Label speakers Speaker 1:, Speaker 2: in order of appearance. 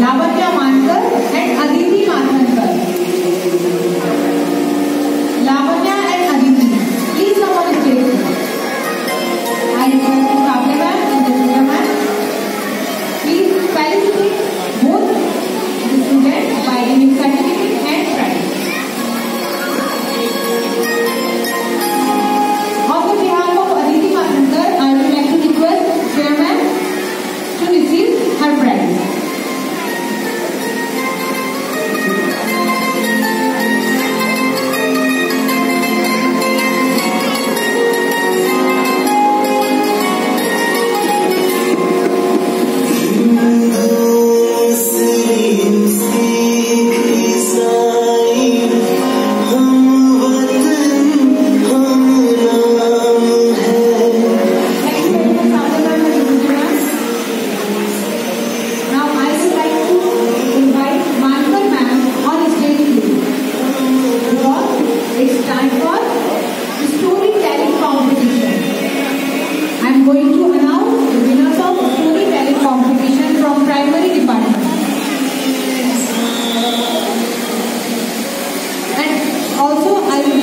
Speaker 1: लावण्या मानकर in